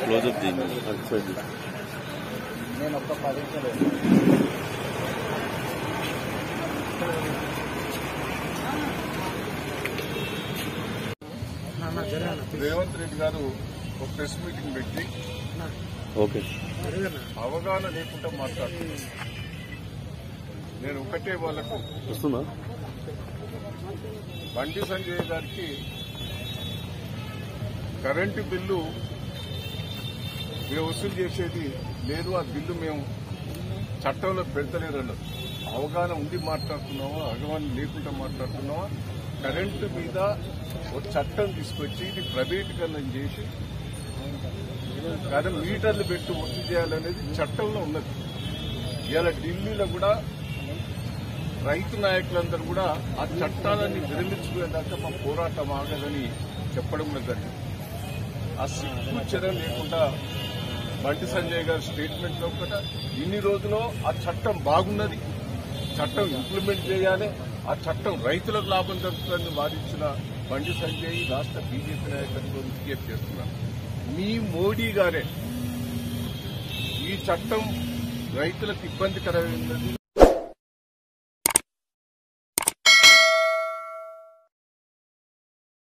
Closeup చేయండి నేను ఒక్క పది రేవంత్ రెడ్డి గారు ఒక ప్రెస్ మీటింగ్ పెట్టి ఓకే. అవగాహన లేకుండా మాట్లాడుతున్నాను నేను ఒకటే వాళ్ళకు వస్తున్నా బండి సంజయ్ గారికి కరెంటు బిల్లు మేము వసూలు చేసేది లేదు ఆ బిల్లు మేము చట్టంలో పెడతలేదన్నారు. అవగాహన ఉండి మాట్లాడుతున్నావా అవగాహన లేకుండా మాట్లాడుతున్నావా? కరెంటు మీద ఒక చట్టం తీసుకొచ్చి ఇది ప్రైవేటీకరణం చేసి కానీ మీటర్లు పెట్టి వసూలు చేయాలనేది చట్టంలో ఉన్నది. ఇలా ఢిల్లీలో కూడా రైతు నాయకులందరూ కూడా ఆ చట్టాలన్నీ విరమించుకునేదాకా మా పోరాటం ఆగదని చెప్పడం జరిగింది. ఆ సిగ్గుచరం లేకుండా బంటి సంజయ్ గారి స్టేట్మెంట్లో కూడా ఇన్ని రోజులు ఆ చట్టం బాగున్నది. చట్టం ఇంప్లిమెంట్ చేయాలి. ఆ చట్టం రైతులకు లాభం జరుగుతుందని వాదించిన బండి సంజయ్ రాష్ట్ర బీజేపీ నాయకత్వం విజ్ఞప్తి చేస్తున్నారు. మీ మోడీ గారే ఈ చట్టం రైతులకు ఇబ్బందికరమైనది.